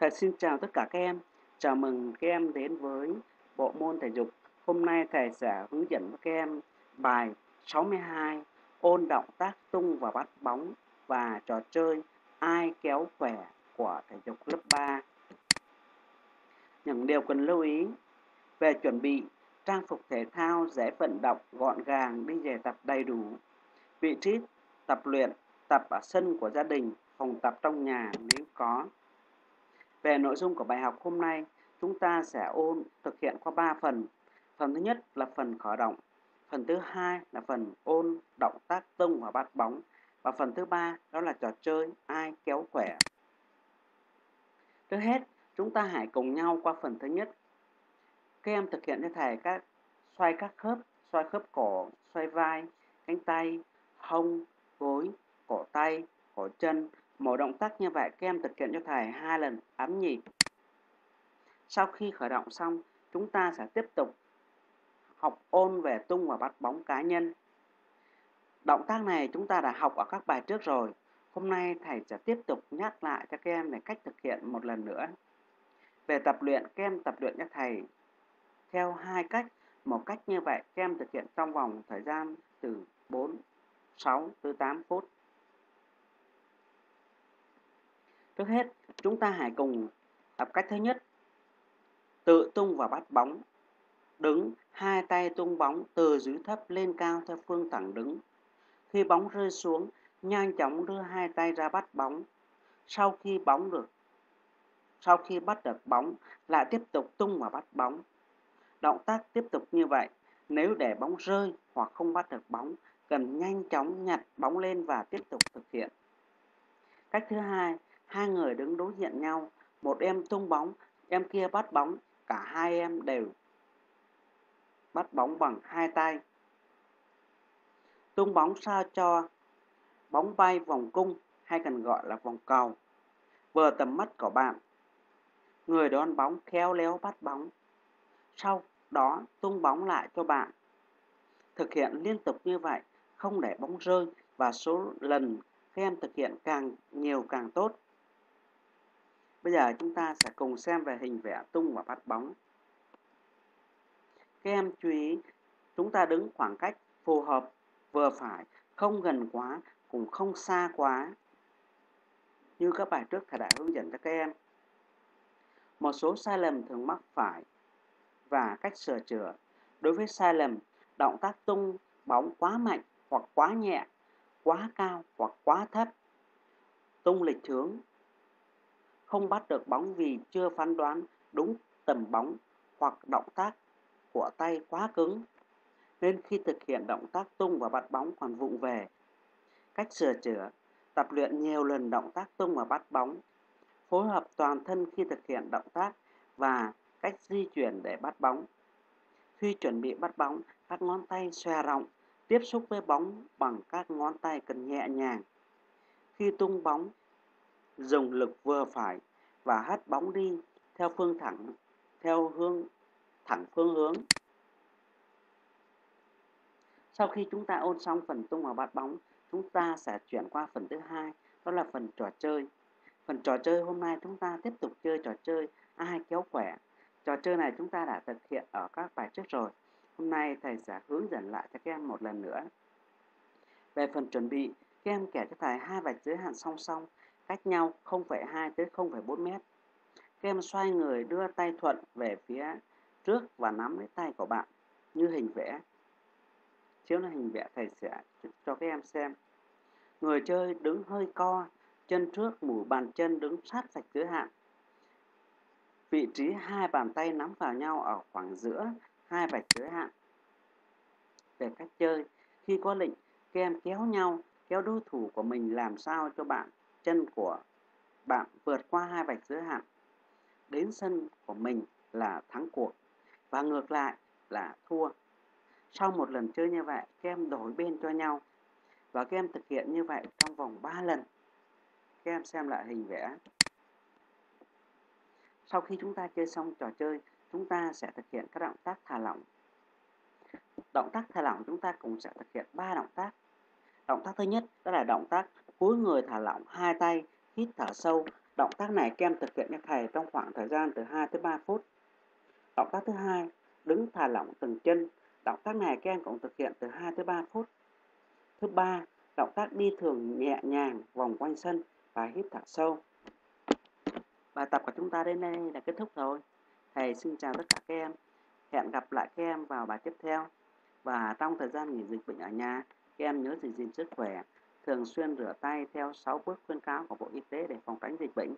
Thầy xin chào tất cả các em. Chào mừng các em đến với bộ môn thể dục. Hôm nay thầy sẽ hướng dẫn các em bài 62 ôn động tác tung và bắt bóng và trò chơi ai kéo khỏe của thể dục lớp 3. Những điều cần lưu ý về chuẩn bị trang phục thể thao dễ vận động gọn gàng đi về tập đầy đủ. Vị trí tập luyện tập ở sân của gia đình, phòng tập trong nhà nếu có về nội dung của bài học hôm nay, chúng ta sẽ ôn thực hiện qua 3 phần. Phần thứ nhất là phần khởi động, phần thứ hai là phần ôn động tác tung và bắt bóng và phần thứ ba đó là trò chơi ai kéo khỏe. Trước hết, chúng ta hãy cùng nhau qua phần thứ nhất. Các em thực hiện cho thầy các xoay các khớp, xoay khớp cổ, xoay vai, cánh tay, hông, gối, cổ tay, cổ chân Mỗi động tác như vậy các em thực hiện cho thầy hai lần ấm nhịp. Sau khi khởi động xong, chúng ta sẽ tiếp tục học ôn về tung và bắt bóng cá nhân. Động tác này chúng ta đã học ở các bài trước rồi. Hôm nay thầy sẽ tiếp tục nhắc lại cho các em về cách thực hiện một lần nữa. Về tập luyện, các em tập luyện cho thầy theo hai cách. Một cách như vậy, các em thực hiện trong vòng thời gian từ 4, 6 tới 8 phút. Trước hết, chúng ta hãy cùng tập cách thứ nhất. Tự tung và bắt bóng. Đứng, hai tay tung bóng từ dưới thấp lên cao theo phương thẳng đứng. Khi bóng rơi xuống, nhanh chóng đưa hai tay ra bắt bóng. Sau khi bóng được sau khi bắt được bóng, lại tiếp tục tung và bắt bóng. Động tác tiếp tục như vậy. Nếu để bóng rơi hoặc không bắt được bóng, cần nhanh chóng nhặt bóng lên và tiếp tục thực hiện. Cách thứ hai, Hai người đứng đối diện nhau, một em tung bóng, em kia bắt bóng, cả hai em đều bắt bóng bằng hai tay. Tung bóng sao cho bóng bay vòng cung hay còn gọi là vòng cầu. Vừa tầm mắt của bạn, người đón bóng khéo léo bắt bóng. Sau đó tung bóng lại cho bạn. Thực hiện liên tục như vậy, không để bóng rơi và số lần các em thực hiện càng nhiều càng tốt. Bây giờ chúng ta sẽ cùng xem về hình vẽ tung và bắt bóng. Các em chú ý, chúng ta đứng khoảng cách phù hợp, vừa phải, không gần quá, cũng không xa quá. Như các bài trước thầy đã hướng dẫn cho các em. Một số sai lầm thường mắc phải và cách sửa chữa. Đối với sai lầm, động tác tung bóng quá mạnh hoặc quá nhẹ, quá cao hoặc quá thấp, tung lịch hướng không bắt được bóng vì chưa phán đoán đúng tầm bóng hoặc động tác của tay quá cứng, nên khi thực hiện động tác tung và bắt bóng còn vụng về. Cách sửa chữa, tập luyện nhiều lần động tác tung và bắt bóng, phối hợp toàn thân khi thực hiện động tác và cách di chuyển để bắt bóng. Khi chuẩn bị bắt bóng, các ngón tay xòe rộng, tiếp xúc với bóng bằng các ngón tay cần nhẹ nhàng. Khi tung bóng, dùng lực vừa phải và hất bóng đi theo phương thẳng theo hướng thẳng phương hướng. Sau khi chúng ta ôn xong phần tung và bát bóng, chúng ta sẽ chuyển qua phần thứ hai, đó là phần trò chơi. Phần trò chơi hôm nay chúng ta tiếp tục chơi trò chơi ai kéo khỏe. Trò chơi này chúng ta đã thực hiện ở các bài trước rồi. Hôm nay thầy sẽ hướng dẫn lại cho các em một lần nữa. Về phần chuẩn bị, các em kẻ cho thầy hai vạch giới hạn song song cách nhau 0,2 tới 0,4 mét. Các em xoay người đưa tay thuận về phía trước và nắm lấy tay của bạn như hình vẽ. Chiếu là hình vẽ thầy sẽ cho các em xem. Người chơi đứng hơi co, chân trước mũi bàn chân đứng sát sạch giới hạn. Vị trí hai bàn tay nắm vào nhau ở khoảng giữa hai vạch giới hạn. Về cách chơi, khi có lệnh, các em kéo nhau, kéo đối thủ của mình làm sao cho bạn chân của bạn vượt qua hai vạch giới hạn đến sân của mình là thắng cuộc và ngược lại là thua. Sau một lần chơi như vậy, các em đổi bên cho nhau và các em thực hiện như vậy trong vòng 3 lần. Các em xem lại hình vẽ. Sau khi chúng ta chơi xong trò chơi, chúng ta sẽ thực hiện các động tác thả lỏng. Động tác thả lỏng chúng ta cũng sẽ thực hiện 3 động tác. Động tác thứ nhất đó là động tác cúi người thả lỏng hai tay, hít thở sâu, Động tác này kem thực hiện cho thầy trong khoảng thời gian từ 2 tới 3 phút. Động tác thứ hai, đứng thả lỏng từng chân. Động tác này kem cũng thực hiện từ 2 tới 3 phút. Thứ ba, động tác đi thường nhẹ nhàng vòng quanh sân và hít thở sâu. Bài tập của chúng ta đến đây là kết thúc rồi. Thầy xin chào tất cả các em. Hẹn gặp lại các em vào bài tiếp theo. Và trong thời gian nghỉ dịch bệnh ở nhà, các em nhớ giữ gìn sức khỏe, thường xuyên rửa tay theo 6 bước khuyến cáo của Bộ Y tế để phòng tránh dịch bệnh.